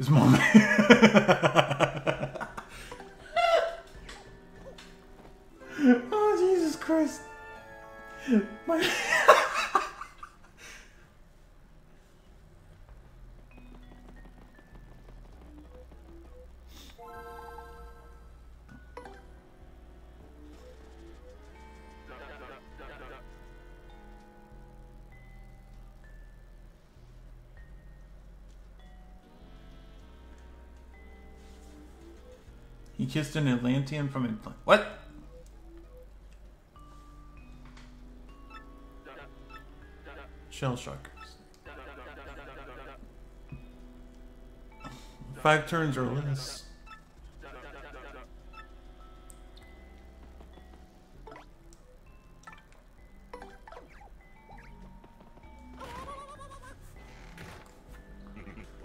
His mom. kissed an Atlantean from Atlant. What? Shell shockers. Five turns or less.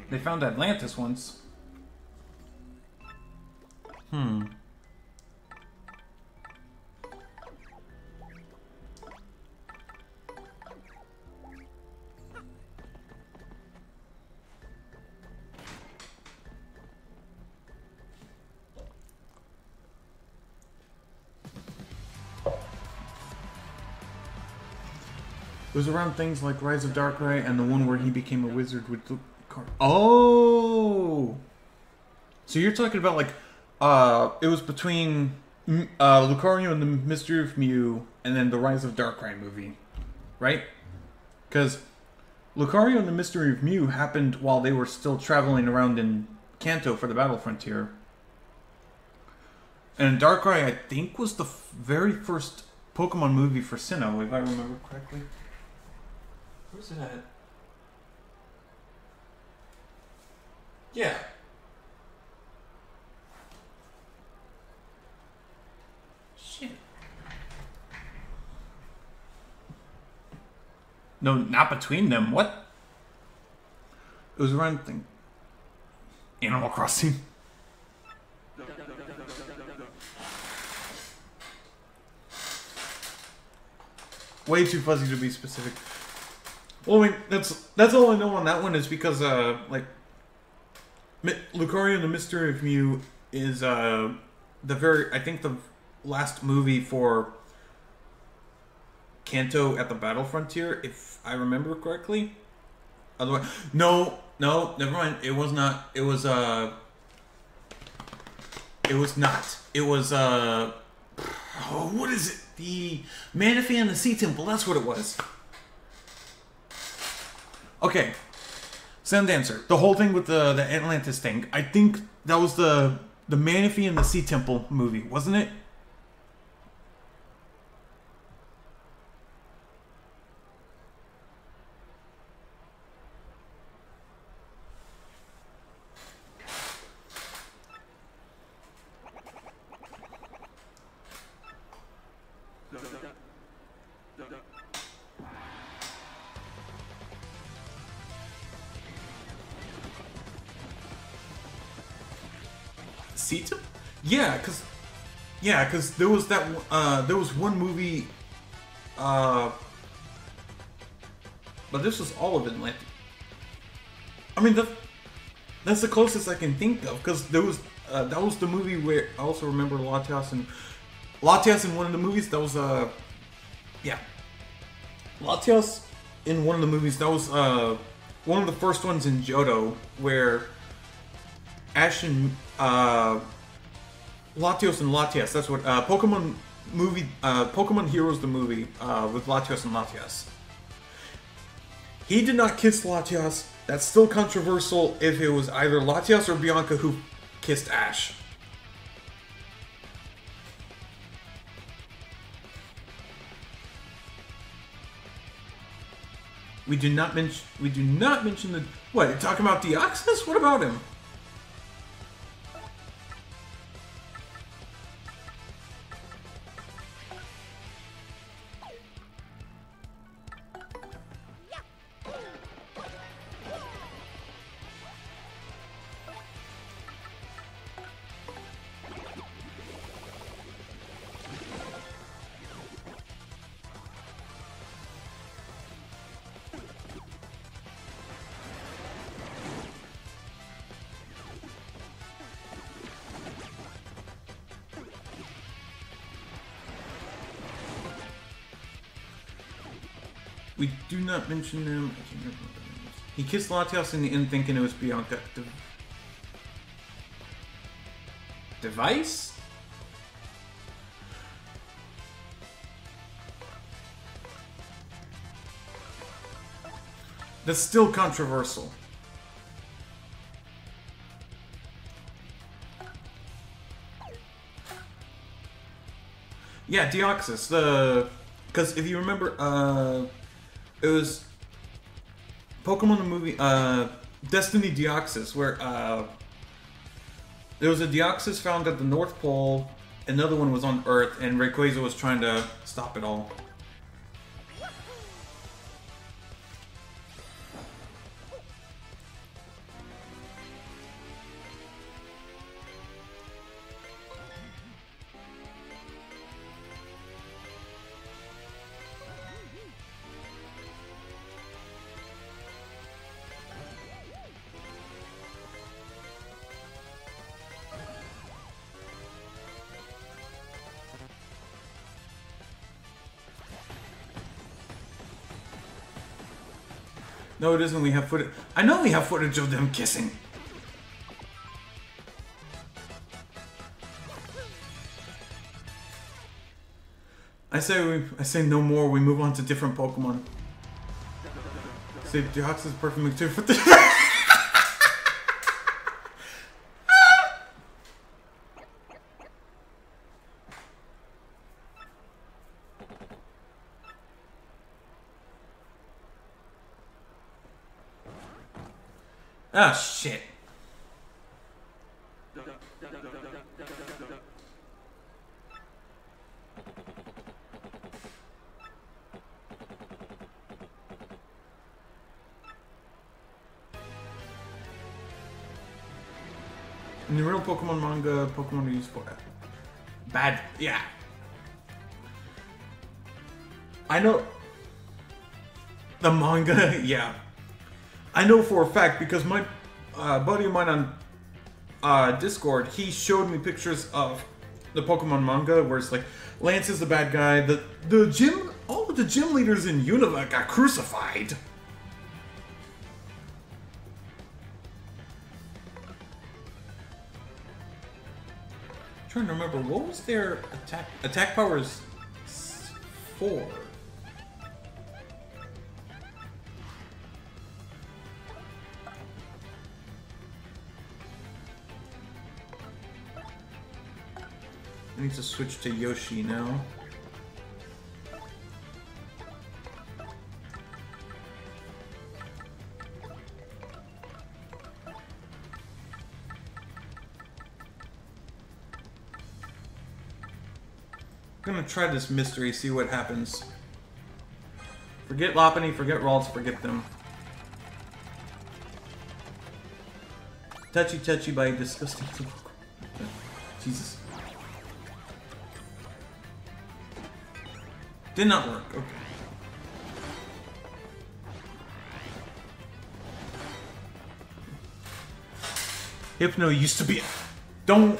They found Atlantis once. Hmm. It was around things like Rise of Darkrai and the one where he became a wizard with the card. Oh! So you're talking about like, uh, it was between uh, Lucario and the Mystery of Mew and then the Rise of Darkrai movie, right? Because Lucario and the Mystery of Mew happened while they were still traveling around in Kanto for the Battle Frontier. And Darkrai, I think, was the very first Pokemon movie for Sinnoh, if I remember correctly. Where's it at? Yeah. Shit. No, not between them. What? It was around thing. Animal Crossing. Way too fuzzy to be specific. Well, I mean, that's that's all I know on that one is because uh like Mi- Lucario and the Mystery of Mew is uh the very I think the last movie for Kanto at the Battle Frontier, if I remember correctly. Otherwise, no, no, never mind. It was not. It was uh. It was not. It was uh. Oh, what is it? The Manaphy and the Sea Temple. That's what it was. Okay. Sundancer. The whole thing with the the Atlantis thing. I think that was the the Manaphy and the Sea Temple movie, wasn't it? Yeah, cause there was that uh there was one movie uh but this was all of Atlantis. I mean that that's the closest I can think of because there was uh, that was the movie where I also remember Latias and Latias in one of the movies that was uh yeah Latias in one of the movies that was uh one of the first ones in Johto where Ash and uh, Latios and Latias. That's what uh, Pokemon movie. Uh, Pokemon Heroes the movie uh, with Latios and Latias. He did not kiss Latias. That's still controversial if it was either Latias or Bianca who kissed Ash. We do not mention. We do not mention the. What? You're talking about Deoxys? What about him? Do not mention them. He kissed Latios in the end thinking it was Bianca. De- Device? That's still controversial. Yeah, Deoxys. The because if you remember, uh, it was Pokemon the movie, uh, Destiny Deoxys, where uh, there was a Deoxys found at the North Pole, another one was on Earth, and Rayquaza was trying to stop it all. No, it isn't. We have footage. I know we have footage of them kissing. I say we. I say no more. We move on to different Pokemon. Say Deoxys perfect mixture for the. Pokemon are used for bad. Yeah. I know. The manga, yeah. I know for a fact because my uh, buddy of mine on uh, Discord, he showed me pictures of the Pokemon manga where it's like Lance is the bad guy. The the gym, all of the gym leaders in Unova got crucified. Trying to remember what was their attack attack powers four. I need to switch to Yoshi now. Gonna try this mystery, see what happens. Forget Lopunny, forget Ralts, forget them. Touchy touchy by disgusting. Jesus. Did not work. Okay. Hypno used to be. Don't.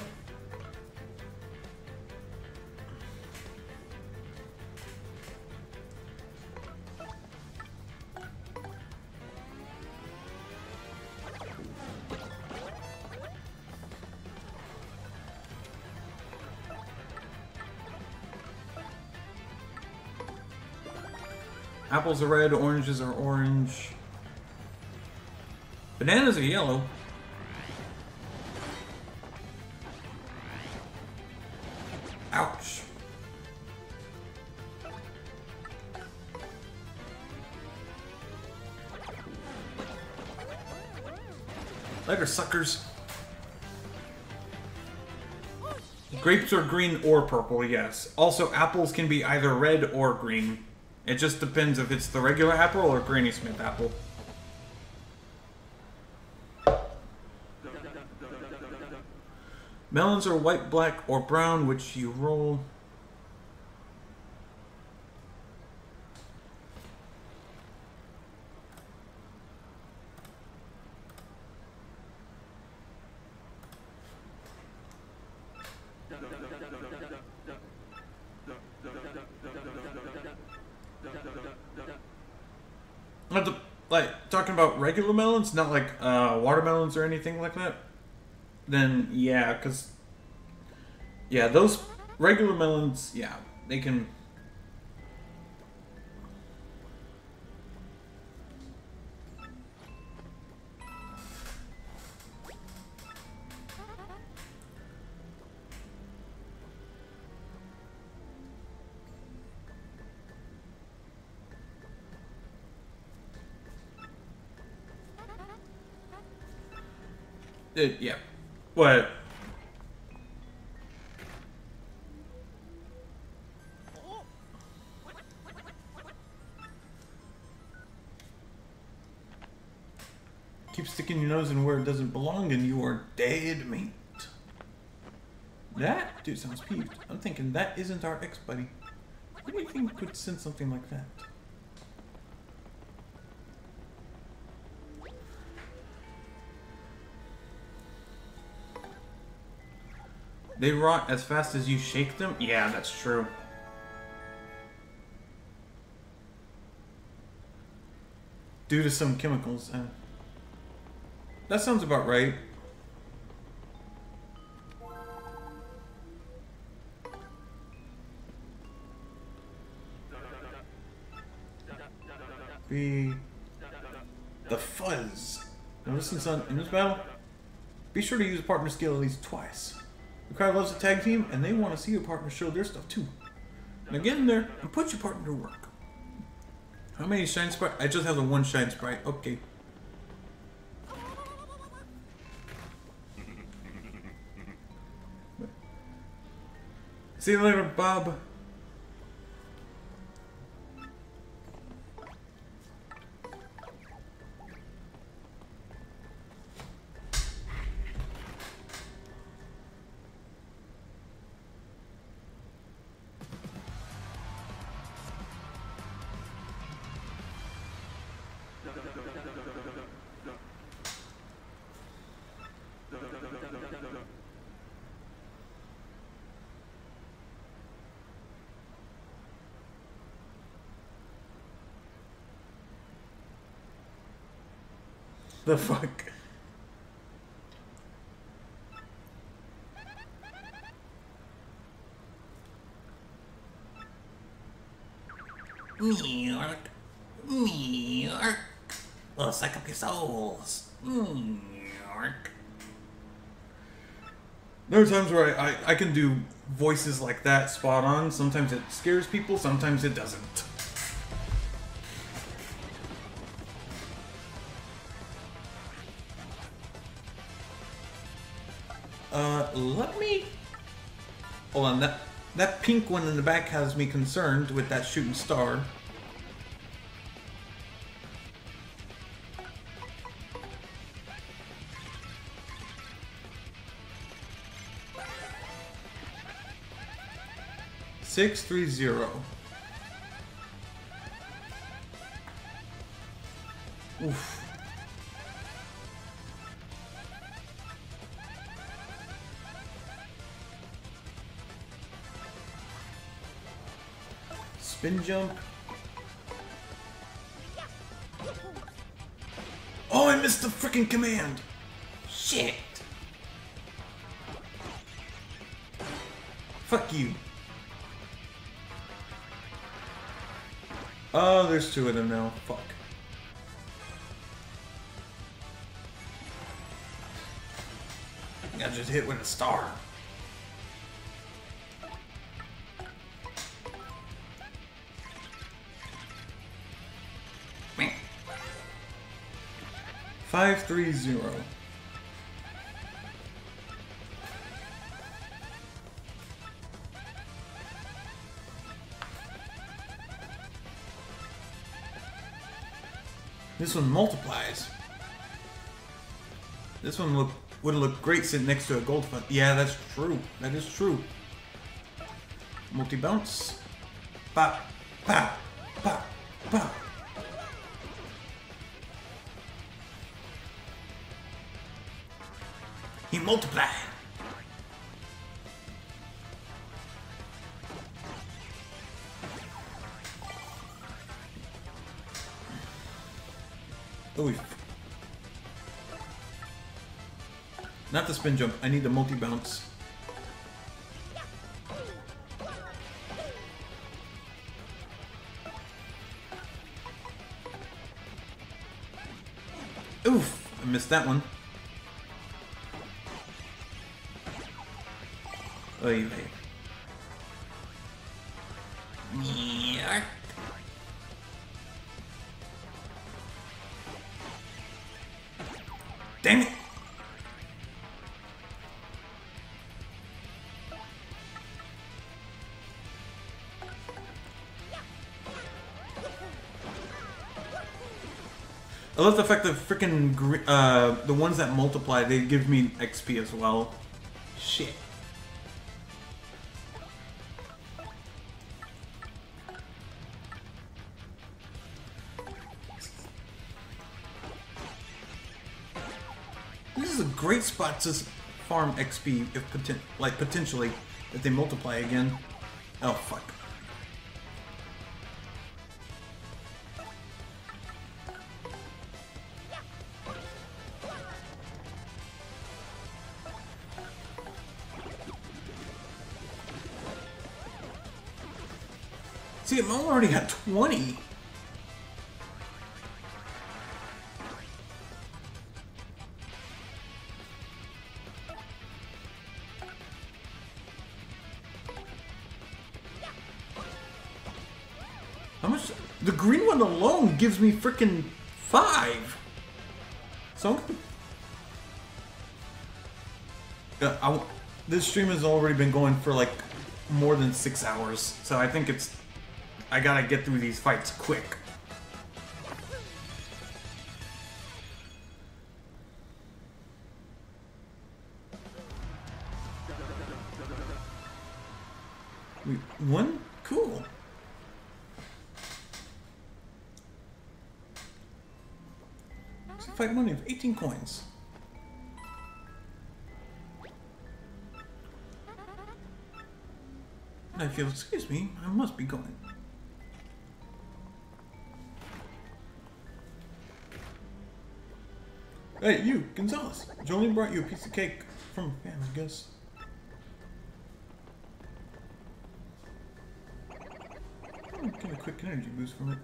Are red, oranges are orange. Bananas are yellow. Ouch. Later, suckers. Grapes are green or purple, yes. Also, apples can be either red or green. It just depends if it's the regular apple or Granny Smith apple. Melons are white, black, or brown, which you roll. like talking about regular melons, not like uh, watermelons or anything like that, then yeah, because yeah, those regular melons, yeah, they can. It, yeah. What? Keep sticking your nose in where it doesn't belong and you are dead meat. That dude sounds peeved. I'm thinking that isn't our ex buddy. Who do you think could send something like that? They rot as fast as you shake them? Yeah, that's true. Due to some chemicals. Uh, that sounds about right. Be the fuzz. Notice in, son, in this battle, be sure to use partner skill at least twice. The crowd loves a tag team, and they want to see your partner show their stuff too. Now get in there and put your partner to work. How many shine sprite? I just have the one shine sprite. Okay. See you later, Bob. The fuck? New York, New York. We'll suck up your souls. New York. There are times where I, I, I can do voices like that spot on. Sometimes it scares people, sometimes it doesn't. Uh, let me. Hold on, that that pink one in the back has me concerned with that shooting star. Six three zero. Oof. Spin jump. Oh, I missed the freaking command. Shit. Fuck you. Oh, there's two of them now. Fuck. I just hit with a star. Five three zero. This one multiplies. This one look would look great sitting next to a gold fund. Yeah, that's true. That is true. Multi bounce. Pop, pop, pop, pop. He multiplied. Oof. Oh, Not the spin jump. I need the multi bounce. Oof! I missed that one. Oy vey. Yark. Dang it! I love the fact that freaking uh, the ones that multiply, they give me XP as well. Shit. Is a great spot to farm XP if poten- like potentially if they multiply again. Oh fuck. See, I'm already got 20. Gives me freaking five. So this stream has already been going for like more than six hours, so I think it's. I gotta get through these fights quick. Wait, one? Cool. Fight money of 18 coins. And I feel, excuse me, I must be going. Hey, you, Gonzales. Jolene brought you a piece of cake from a fan, I guess. Oh, Get a quick energy boost from it.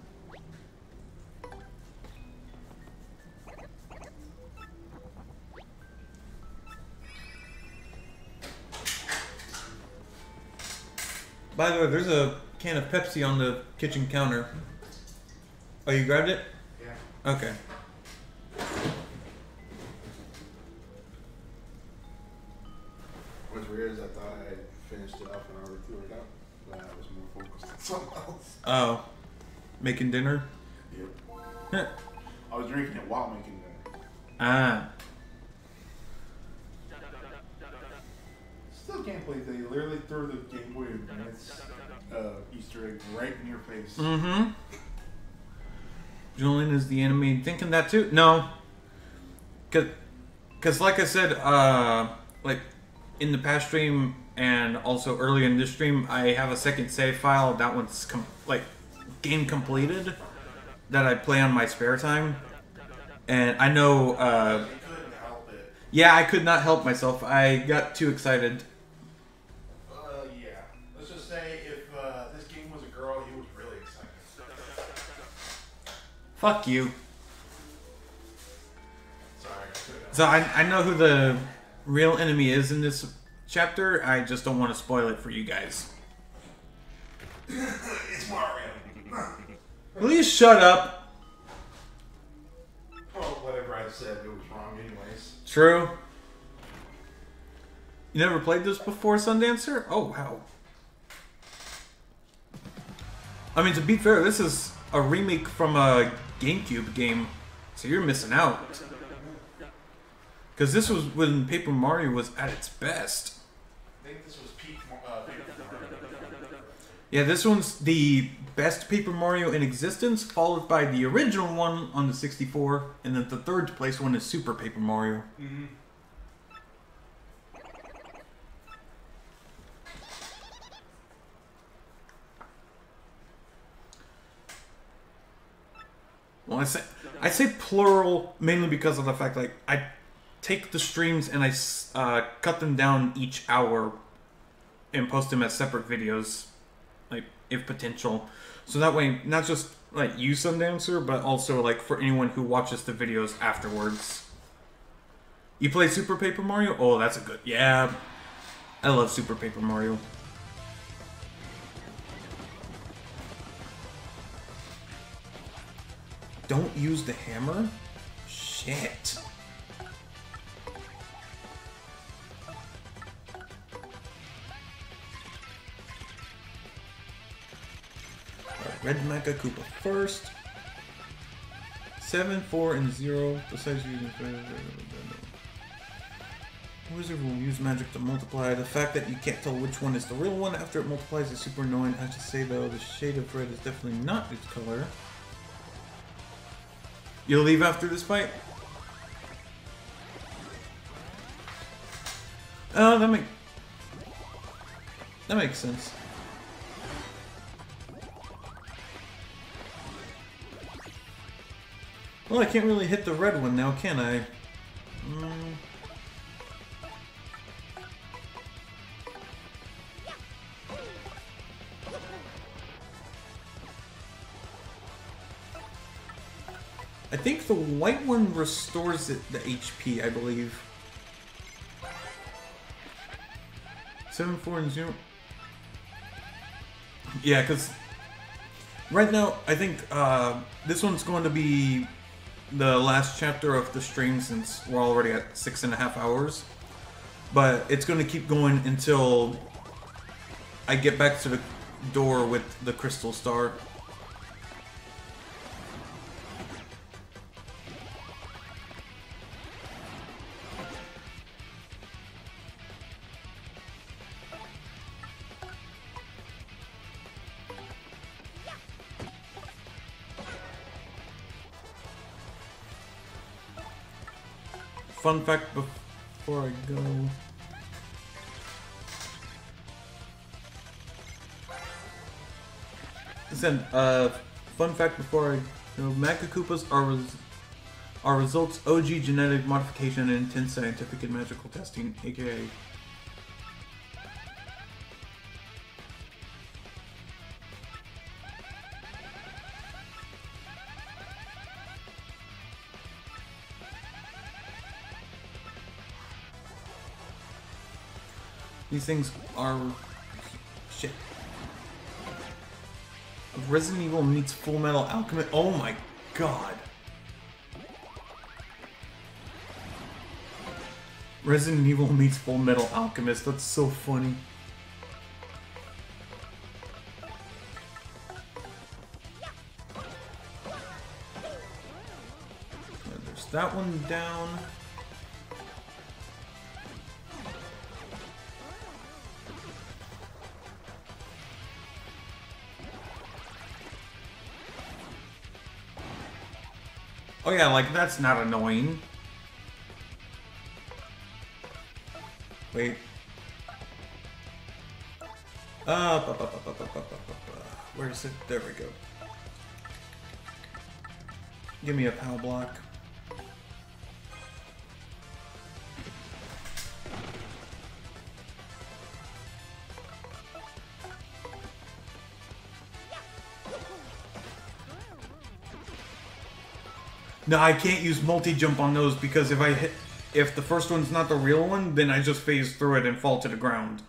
By the way, there's a can of Pepsi on the kitchen counter. Oh, you grabbed it? Yeah. Okay. What's weird is I thought I finished it off and already threw it out, but I was more focused on something else. Oh, making dinner? Yep. I was drinking it while making dinner. ah. Still can't believe they literally threw the Game Boy Advance uh, Easter egg right in your face. Mm-hmm. Jolene is the enemy. Thinking that too? No. Cause, cause like I said, uh, like in the past stream and also earlier in this stream, I have a second save file. That one's com- like game completed that I play on my spare time. And I know, uh, They couldn't help it. yeah, I could not help myself. I got too excited. Fuck you. Sorry, I So I, I know who the real enemy is in this chapter. I just don't want to spoil it for you guys. it. It's Mario. Please shut up. well, whatever I said, it was wrong anyways. True. You never played this before, Sundancer? Oh, wow. I mean, to be fair, this is a remake from a GameCube game, so you're missing out. Because this was when Paper Mario was at its best. This peak uh. Yeah, this one's the best Paper Mario in existence, followed by the original one on the 64, and then the third place one is Super Paper Mario. Mm-hmm. I say, I say plural mainly because of the fact like I take the streams and I uh, cut them down each hour and post them as separate videos, like if potential. So that way, not just like you Sundancer, but also like for anyone who watches the videos afterwards. You play Super Paper Mario? Oh, that's a good. Yeah, I love Super Paper Mario. Don't use the hammer? Shit. Red Mecha Koopa first. 7, 4, and 0. Besides using. Wizard will use magic to multiply. The fact that you can't tell which one is the real one after it multiplies is super annoying. I have to say though, the shade of red is definitely not its color. You'll leave after this fight? Oh, that make that makes sense. Well, I can't really hit the red one now, can I? White one restores it, the HP, I believe. 7, 4, and 0. Yeah, because right now, I think uh, this one's going to be the last chapter of the stream since we're already at six and a half hours. But it's going to keep going until I get back to the door with the crystal star. Fun fact before I go. Listen, uh, fun fact before I go. Mecha Koopas are, res- are results OG genetic modification and intense scientific and magical testing, aka. These things are shit. Resident Evil meets Fullmetal Alchemist. Oh my god. Resident Evil meets Fullmetal Alchemist. That's so funny. There's that one down. Oh yeah, like, that's not annoying. Wait. Uh, ba, ba, ba, Where is it? There we go. Give me a POW block. No, I can't use multi-jump on those because if I hit... If the first one's not the real one, then I just phase through it and fall to the ground.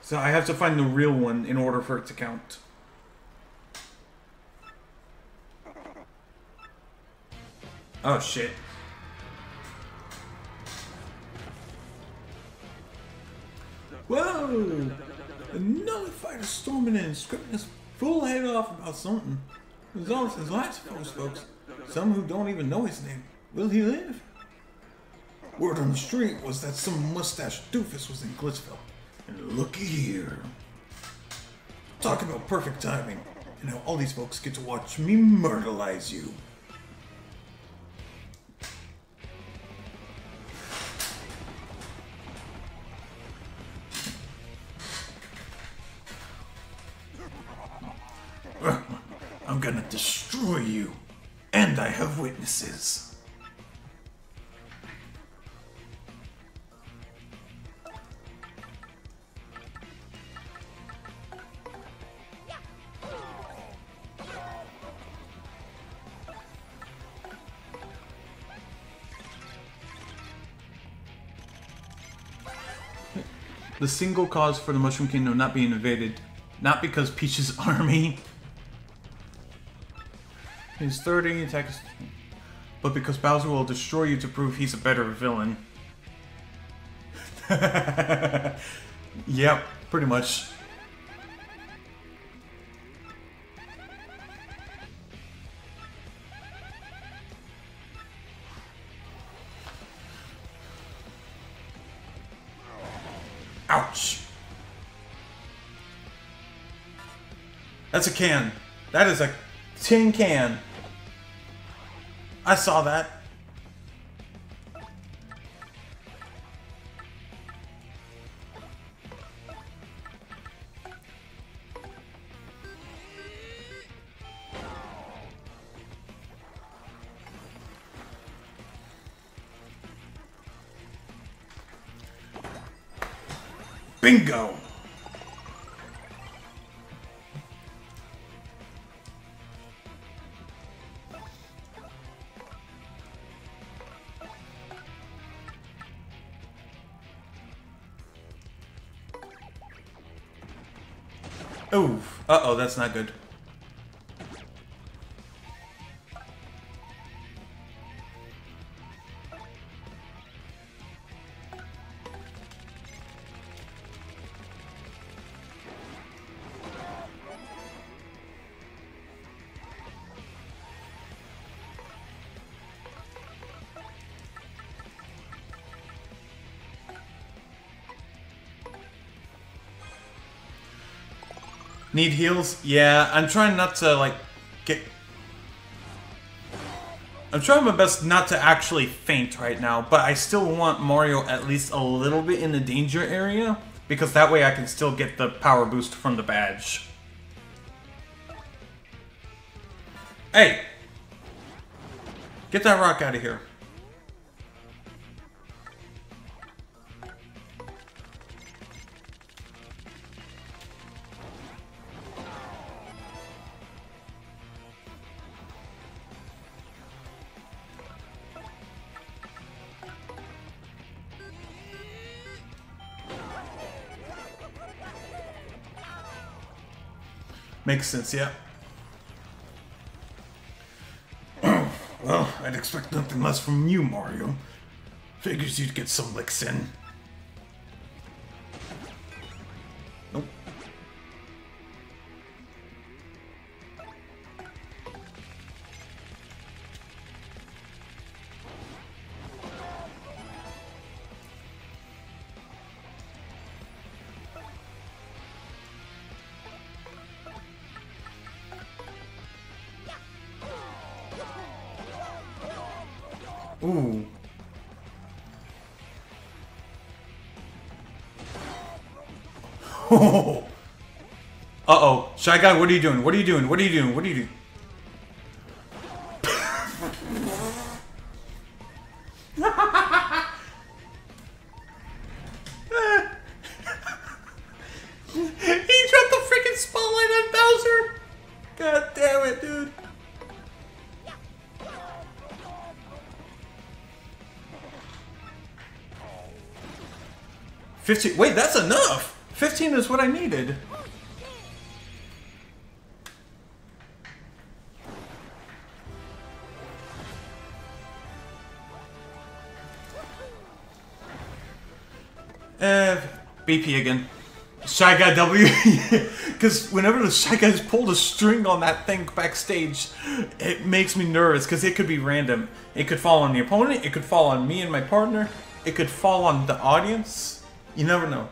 So I have to find the real one in order for it to count. Oh shit. Whoa! Another fighter storming in, scripting his full head off about something. There's all his last folks, folks. Some who don't even know his name. Will he live? Word on the street was that some mustache doofus was in Glitzville. And looky here. Talk about perfect timing. And how all these folks get to watch me murderize you. Witnesses. The single cause for the Mushroom Kingdom not being invaded, not because Peach's army is 30 attacks, but because Bowser will destroy you to prove he's a better villain. yep, pretty much. Ouch. That's a can. That is a tin can. I saw that. Bingo! Oh, uh-oh, that's not good. Need heals? Yeah, I'm trying not to, like, get... I'm trying my best not to actually faint right now, but I still want Mario at least a little bit in the danger area, because that way I can still get the power boost from the badge. Hey! Get that rock out of here. Makes sense, yeah. well, I'd expect nothing less from you, Mario. Figures you'd get some licks in. Uh oh. Shy Guy, what are you doing? What are you doing? What are you doing? What are you doing? he dropped the freaking spotlight on Bowser! God damn it, dude. Fifteen. Wait, that's enough. Fifteen is what I needed. Eh, BP again. Shy Guy W. Because whenever the Shy Guys pulled a string on that thing backstage, it makes me nervous because it could be random. It could fall on the opponent, it could fall on me and my partner, it could fall on the audience. You never know.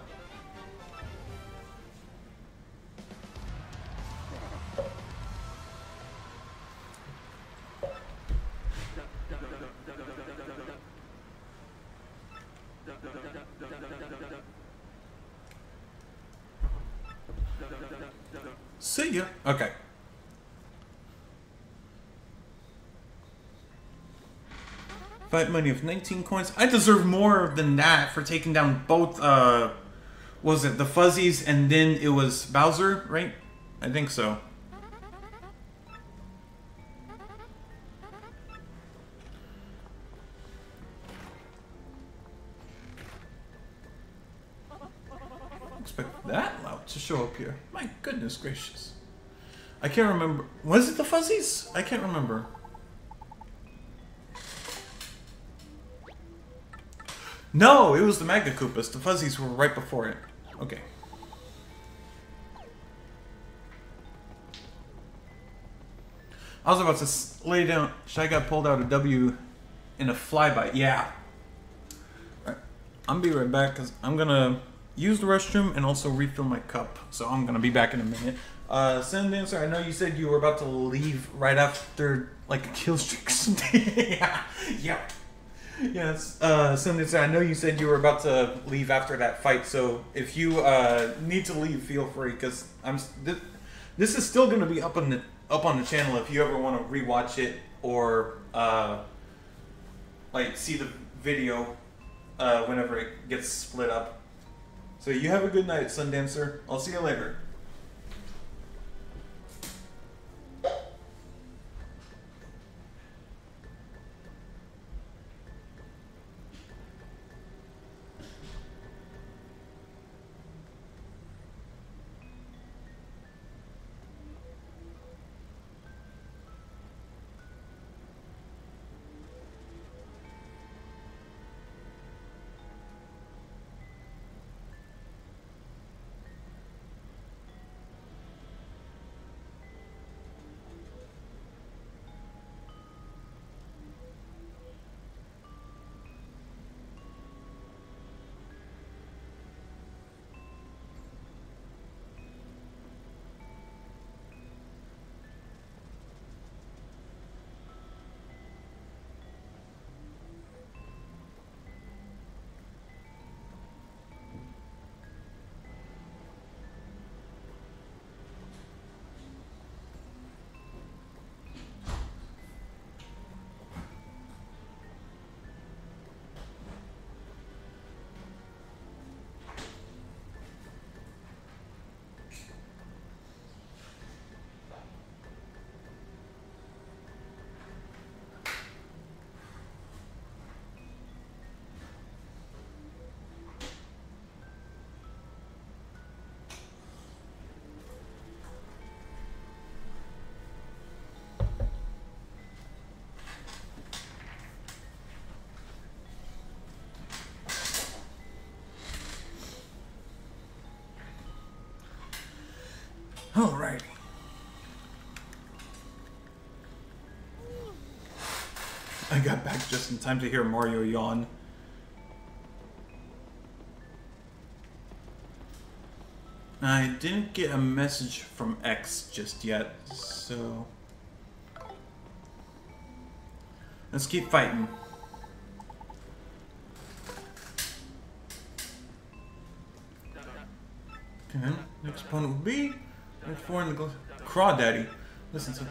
Fight money of 19 coins. I deserve more than that for taking down both. Uh, was it the Fuzzies and then it was Bowser, right? I think so. Expect that loud to show up here. My goodness gracious. I can't remember. Was it the Fuzzies? I can't remember. No, it was the Magna Koopas. The Fuzzies were right before it. Okay. I was about to lay down. Shy got pulled out a W in a flyby. Yeah. Alright. I'm be right back because I'm gonna use the restroom and also refill my cup. So I'm gonna be back in a minute. Uh, Sundancer, I know you said you were about to leave right after like a kill streak. or yeah. Yep. Yes, uh, Sin I know you said you were about to leave after that fight. So if you uh, need to leave, feel free because I'm. This, this is still gonna be up on the up on the channel if you ever want to rewatch it or uh, like see the video uh, whenever it gets split up. So you have a good night, Sundancer. I'll see you later. Alrighty. I got back just in time to hear Mario yawn. I didn't get a message from X just yet, so. Let's keep fighting. Okay, next opponent will be. Gl- Crawdaddy. Listen to.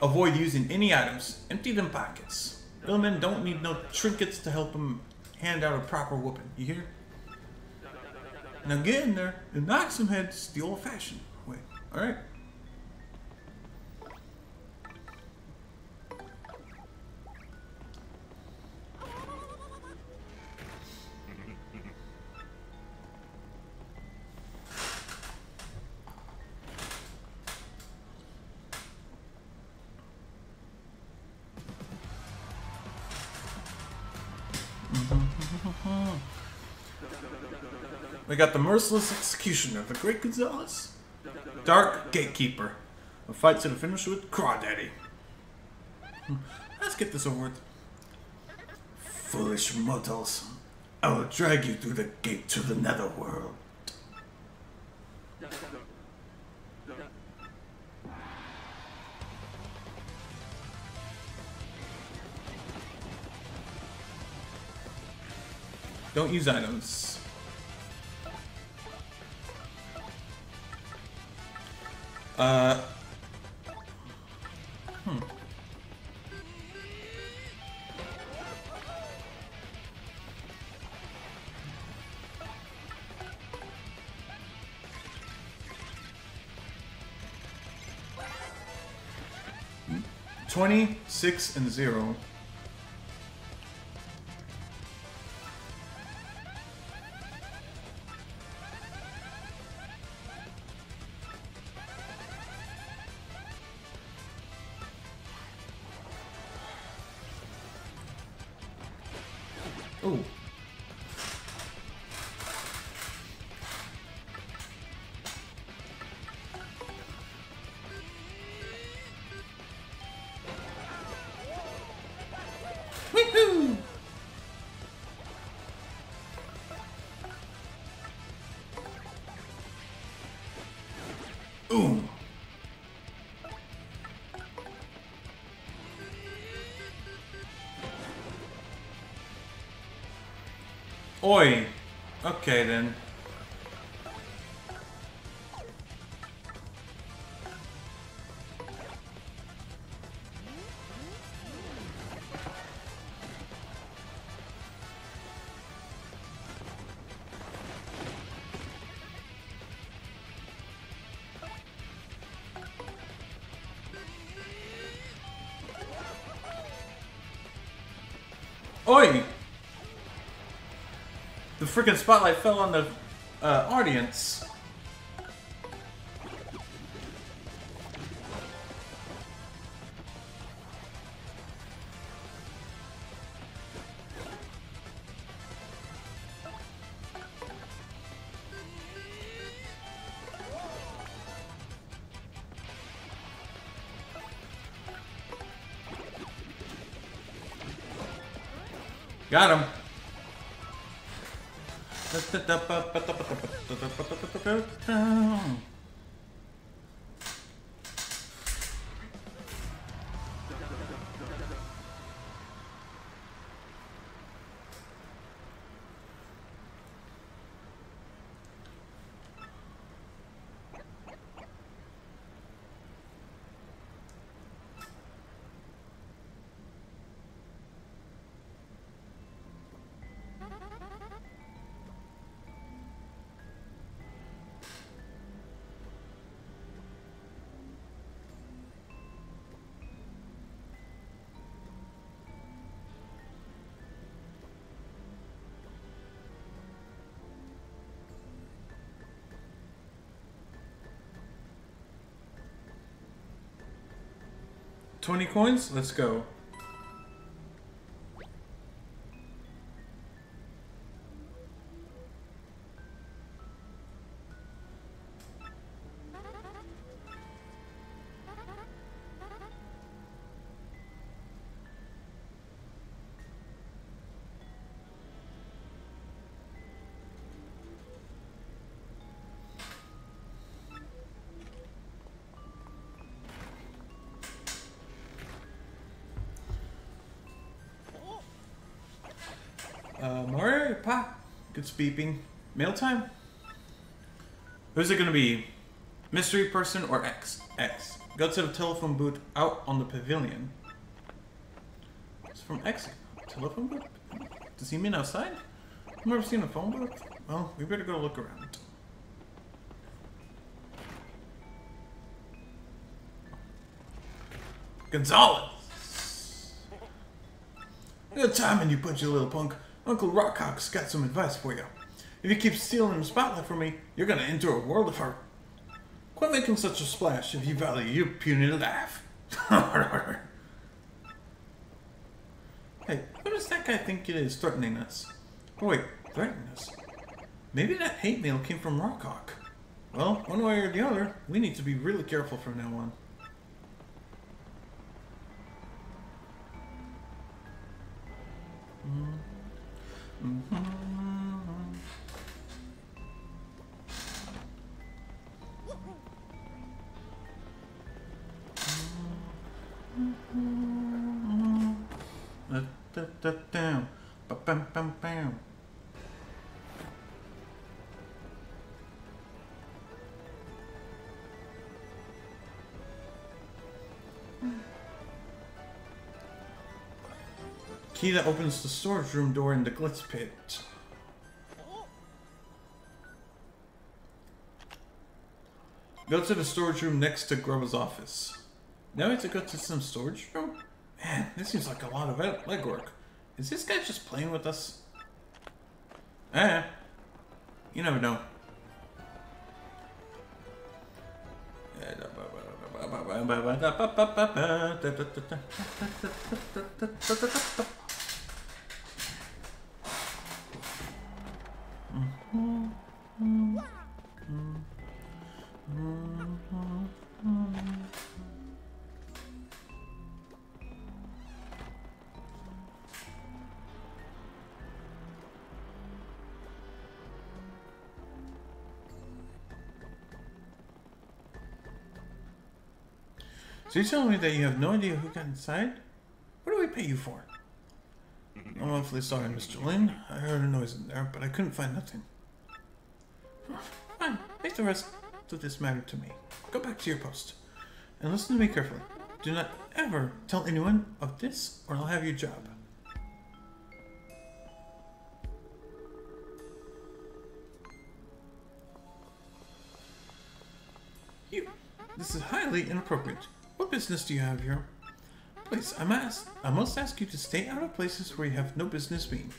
Avoid using any items. Empty them pockets. Little men don't need no trinkets to help them hand out a proper whooping. You hear? Now get in there and knock some heads the old-fashioned way. All right. We got the merciless executioner, the Great Gonzales. Dark Gatekeeper. A fight to the finish with Crawdaddy. Hmm, Let's get this over with. Foolish mortals. I will drag you through the gate to the netherworld. Don't use items. Uh, hmm. Twenty six and zero. Oi. Okay then. Oi! Freaking spotlight fell on the uh, audience. Got him. Twenty coins. Let's go. Good beeping. Mail time. Who's it gonna be? Mystery person or X? X. Go to the telephone booth out on the pavilion. It's from X. Telephone booth? Does he mean outside? I've never seen a phone booth. Well, we better go look around. Gonzales! Good timing you punch, you little punk. Uncle Rawk Hawk's got some advice for you. If you keep stealing the spotlight from me, you're gonna enter a world of hurt. Quit making such a splash if you value your puny life. hey, who does that guy think it is threatening us? Oh wait, threatening us? Maybe that hate mail came from Rockcock. Well, one way or the other, we need to be really careful from now on. Hmm. Da-da-da-dam. Ba-bam-bam-bam. Key that opens the storage room door in the glitz pit. Go to the storage room next to Grubba's office. Now we have to go to some storage room? Man, this seems like a lot of legwork. Is this guy just playing with us? Eh. You never know. So you're telling me that you have no idea who got inside? What do we pay you for? I'm awfully sorry, Mr. Lin. I heard a noise in there, but I couldn't find nothing. Fine, leave the rest of this matter to me. Go back to your post. And listen to me carefully. Do not ever tell anyone of this, or I'll have your job. You. This is highly inappropriate. Business do you have here? Please, I must, I must ask you to stay out of places where you have no business being.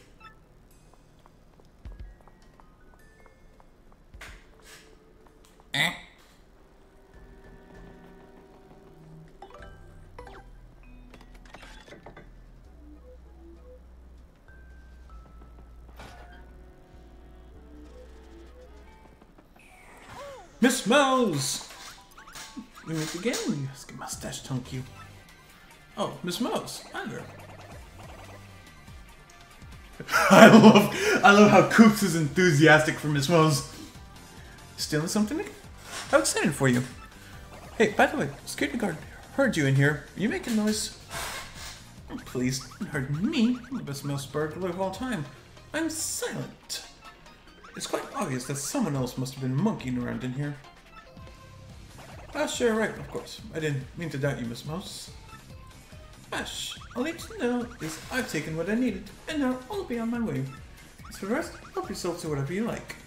Eh? Ms. Mowz! We meet again, you mustache tunk you. Oh, Ms. Mowz, hi there. I love I love how Koops is enthusiastic for Ms. Mowz. Stealing something? How excited for you. Hey, by the way, security guard heard you in here. Are you making noise? Oh, Please, don't me. I'm the best mouse burglar of all time. I'm silent. It's quite obvious that someone else must have been monkeying around in here. Ah, sure, right, of course. I didn't mean to doubt you, Ms. Mowz. Ash, all you need to know is I've taken what I needed, and now I'll be on my way. As for the rest, help yourself to whatever you like.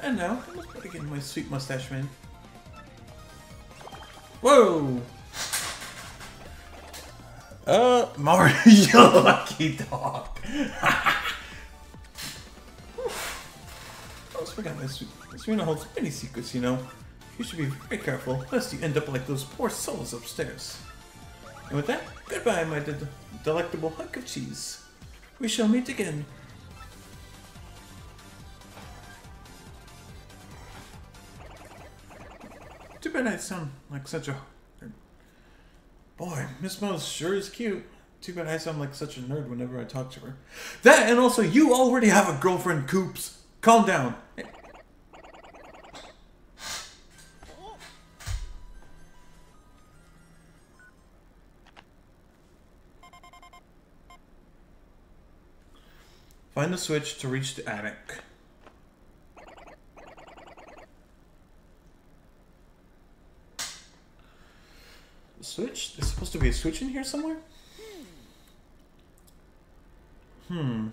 And now, I must begin my sweet mustache man. Whoa! Uh, Mario you Lucky Dog. My sweet. This arena holds many secrets, you know. You should be very careful, lest you end up like those poor souls upstairs. And with that, goodbye, my de- delectable hunk of cheese. We shall meet again. Too bad I sound like such a. Boy, Ms. Mowz sure is cute. Too bad I sound like such a nerd whenever I talk to her. That and also, you already have a girlfriend, Koops. Calm down. Find the switch to reach the attic. The switch? There's supposed to be a switch in here somewhere? Hmm.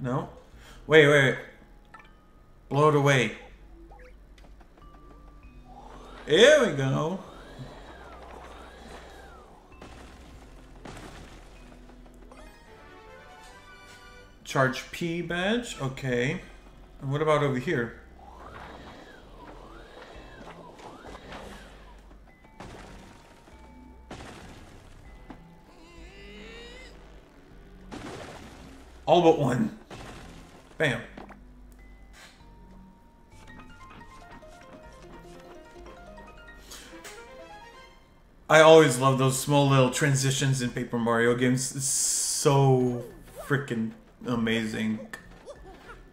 No? Wait, wait, wait. Blow it away. Here we go. Charge P badge. Okay. And what about over here? All but one. Bam. I always love those small little transitions in Paper Mario games. It's so freaking amazing.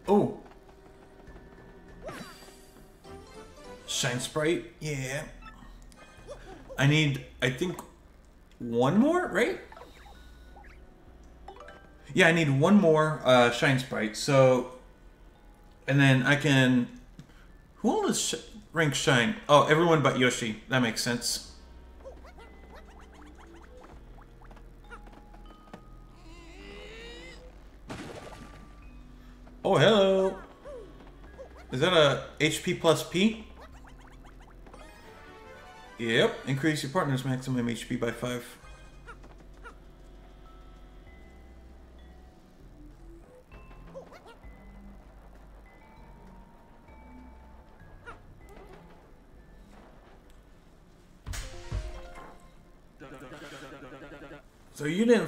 Oh. Shine Sprite? Yeah. I need, I think, one more, right? Yeah, I need one more uh, Shine Sprite. So, and then I can. Who all does rank Shine? Oh, everyone but Yoshi. That makes sense. Oh, hello. Is that a HP plus P? Yep. Increase your partner's maximum HP by 5.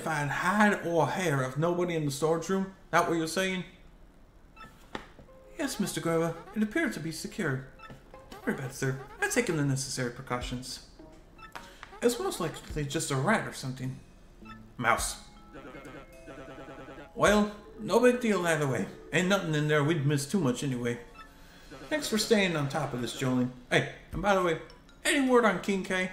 Find hide or hair of nobody in the storage room? That what you're saying? Yes, Mr. Grubba. It appeared to be secure. Don't worry about it, sir. I've taken the necessary precautions. It's most likely just a rat or something. Mouse. Well, no big deal either way. Ain't nothing in there we'd miss too much anyway. Thanks for staying on top of this, Jolene. Hey, and by the way, any word on King K?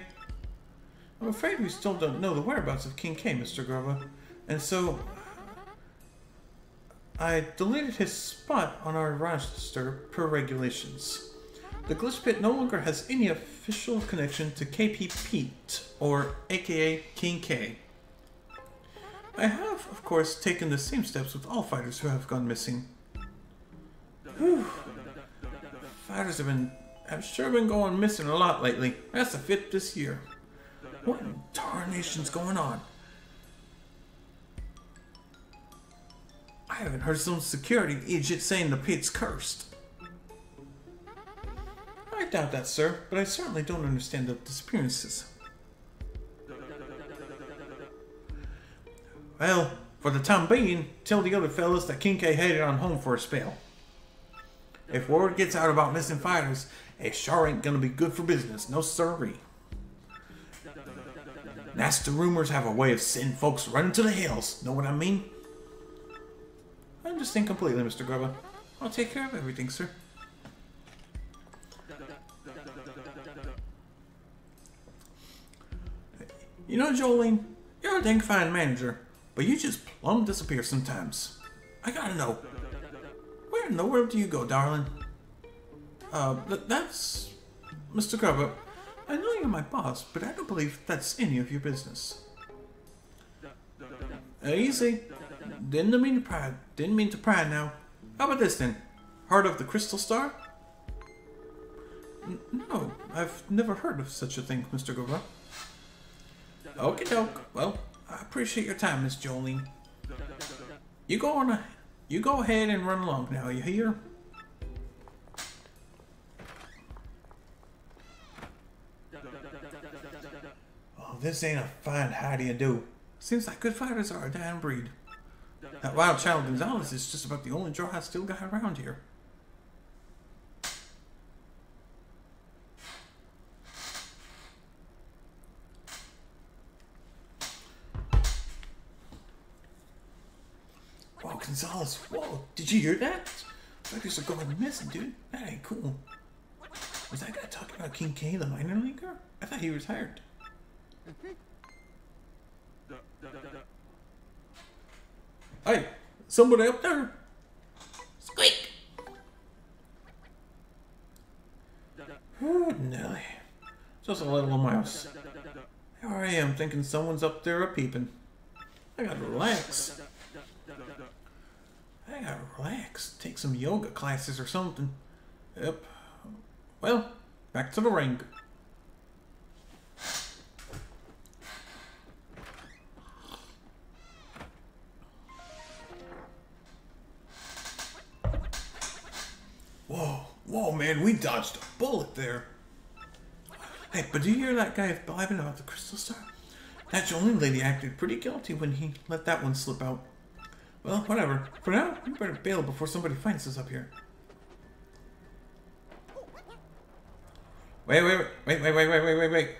I'm afraid we still don't know the whereabouts of King K, Mr. Grubba. And so, I deleted his spot on our roster per regulations. The Glitz Pit no longer has any official connection to KP Pete, or aka King K. I have, of course, taken the same steps with all fighters who have gone missing. Whew. Fighters have been have sure been going missing a lot lately. That's the fifth this year. What in tarnation's going on? I haven't heard some security agent saying the pit's cursed. I doubt that, sir, but I certainly don't understand the disappearances. Well, for the time being, tell the other fellas that King K headed on home for a spell. If word gets out about missing fighters, it sure ain't gonna be good for business, no sirree. Nasty rumors have a way of sending folks running to the hills, know what I mean? I understand completely, Mr. Grubba. I'll take care of everything, sir. You know, Jolene, you're a dang fine manager, but you just plumb disappear sometimes. I gotta know, where in the world do you go, darling? Uh, th- that's... Mr. Grubba, I know you're my boss, but I don't believe that's any of your business. Uh, easy. Didn't mean to pry. Didn't mean to pry now. How about this then? Heart of the Crystal Star? N- no, I've never heard of such a thing, Mr. Grubba. Okie doke. Well, I appreciate your time, Miss Jolene. You go on. A, you go ahead and run along now. You hear? Oh, this ain't a fine how do you do. Seems like good fighters are a dying breed. That wild child Gonzales is just about the only draw I still got around here. Whoa, Gonzales, whoa, did you hear that? Fighters are going missing, dude. That ain't cool. Was that guy talking about King K, the minor leaguer? I thought he was retired. Hey, somebody up there? Squeak! Oh, Nelly. Just a little mouse. Here I am thinking someone's up there a peeping. I gotta relax. I gotta relax. Take some yoga classes or something. Yep. Well, back to the ring. Dodged a bullet there. Hey, but do you hear that guy blabbing about the crystal star? That Jolene lady acted pretty guilty when he let that one slip out. Well, whatever. For now, we better bail before somebody finds us up here. Wait, wait, wait, wait, wait, wait, wait, wait, wait.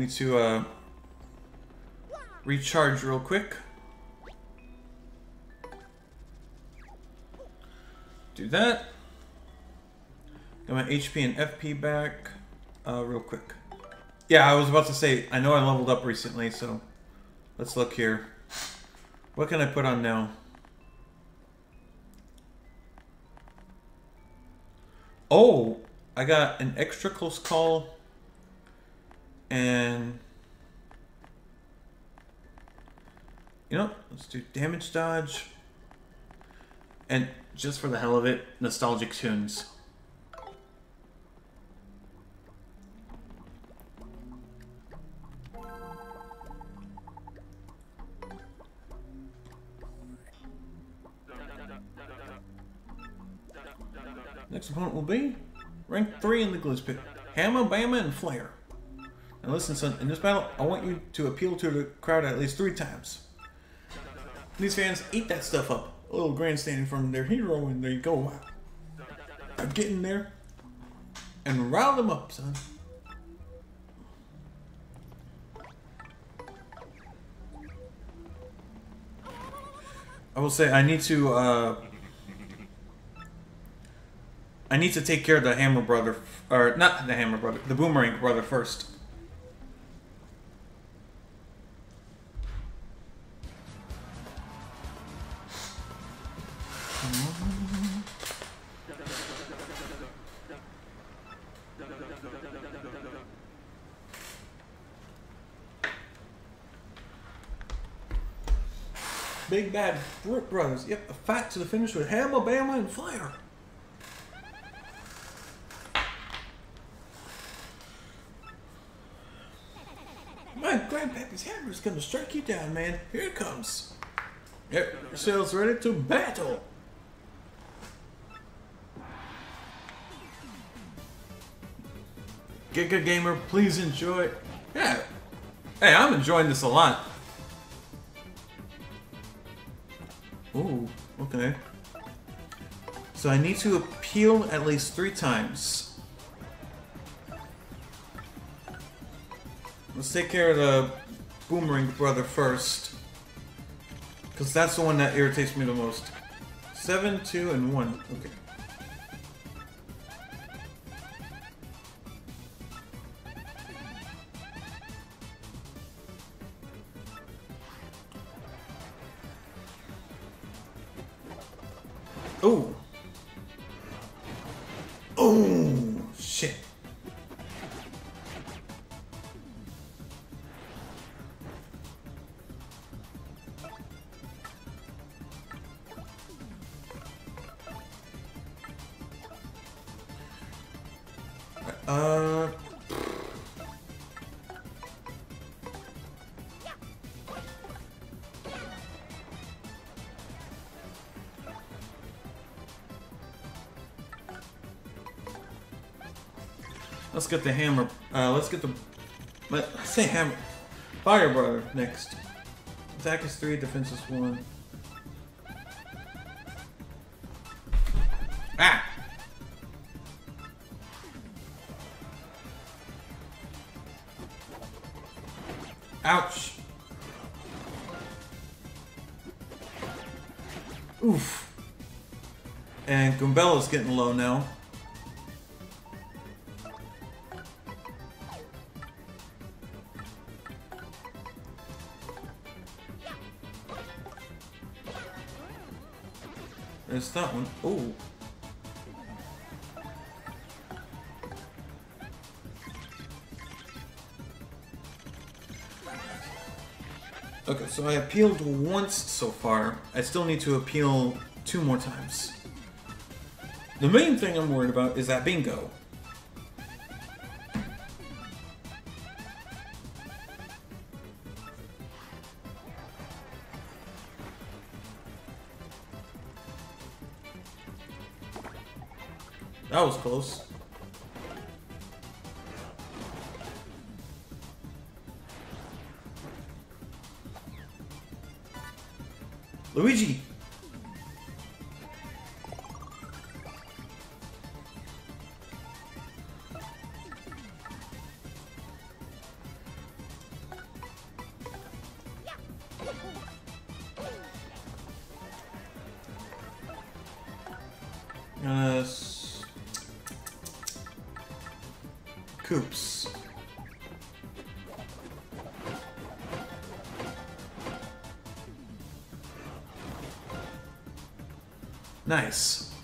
Need to uh, recharge real quick. Do that. Got my HP and FP back. Uh, real quick. Yeah, I was about to say, I know I leveled up recently, so let's look here. What can I put on now? Oh, I got an extra close call and you know, let's do damage dodge and Just for the hell of it, nostalgic tunes. Next opponent will be rank 3 in the Glitz Pit. Hamma, Bamma, and Flare. Now listen, son, in this battle, I want you to appeal to the crowd at least three times. These fans eat that stuff up. A little grandstanding from their hero, and they go. I'm getting there and rile them up, son. I will say I need to uh, I need to take care of the Hammer brother, or not the Hammer brother, the Boomerang brother first. Brothers. Yep, a fight to the finish with Hamma, Bamma, and Fire. My grandpappy's hammer is gonna strike you down, man. Here it comes. Yep, yourselves ready to battle. Giga Gamer, please enjoy. Yeah. Hey, I'm enjoying this a lot. Okay. So I need to appeal at least three times. Let's take care of the Boomerang brother first. Because that's the one that irritates me the most. Seven, two, and one. Okay. Ooh, Let's get the hammer. Uh, let's get the. Let, let's say hammer. Fire brother next. Attack is three, defense is one. Ah! Ouch! Oof. And Goombella's getting low now. That one. Ooh. Okay, so I appealed once so far. I still need to appeal two more times. The main thing I'm worried about is that bingo. That was close. Luigi! Nice.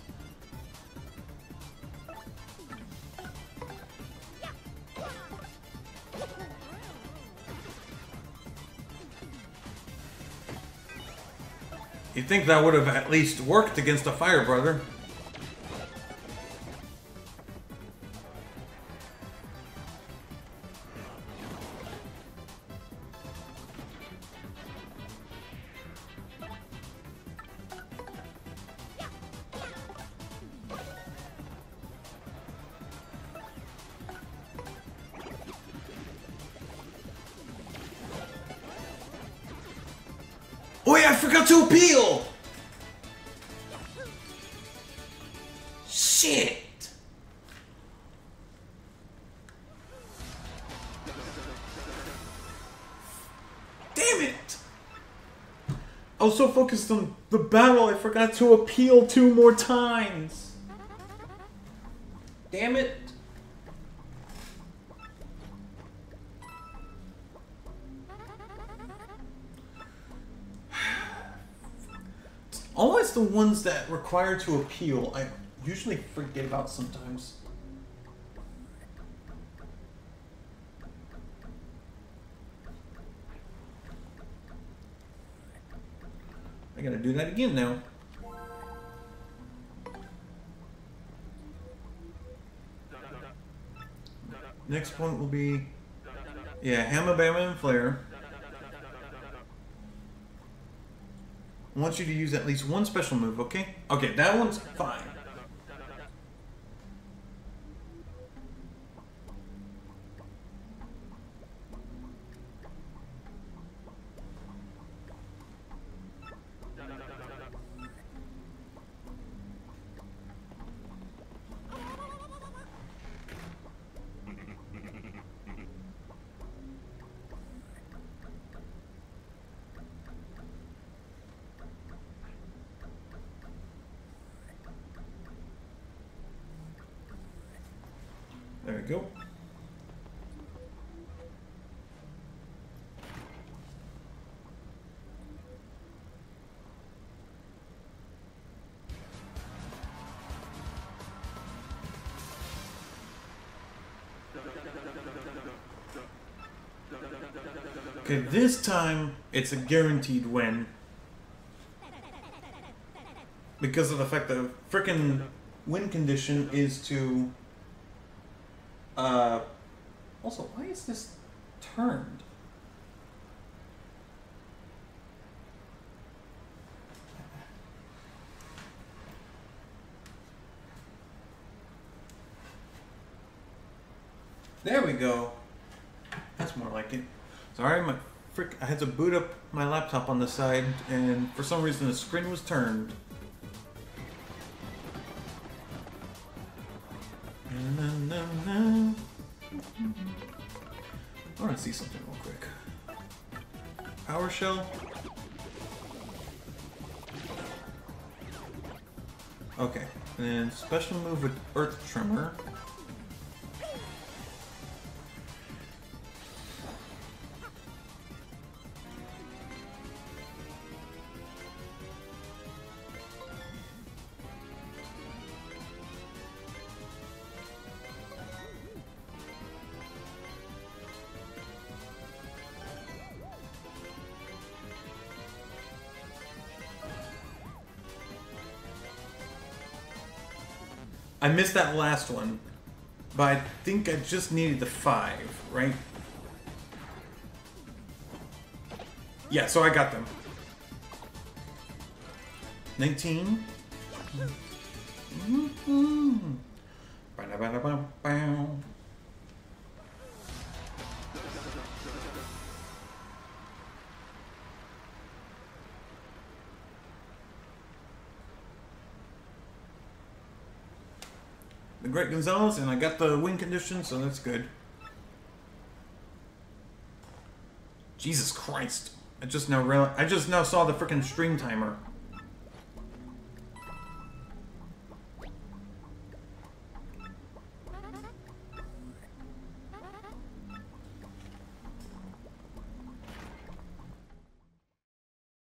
You'd think that would have at least worked against a fire brother. So focused on the battle, I forgot to appeal two more times. Damn it. Always the ones that require to appeal, I usually forget about sometimes. Gotta do that again now. Next point will be, yeah, Hamma, Bamma, and Flare. I want you to use at least one special move, okay? Okay, that one's fine. Okay, this time it's a guaranteed win. Because of the fact that frickin' win condition is to uh, also, why is this turned? There we go. That's more like it. Sorry, my frick. I had to boot up my laptop on the side, and for some reason the screen was turned. I want to see something real quick. Power shell. Okay, and special move with Earth Tremor. I missed that last one, but I think I just needed the five, right? Yeah, so I got them. 19. Mhm. Ba-da-ba-da-ba-bow. Gonzales, and I got the win condition, so that's good. Jesus Christ! I just now real I just now saw the freaking stream timer.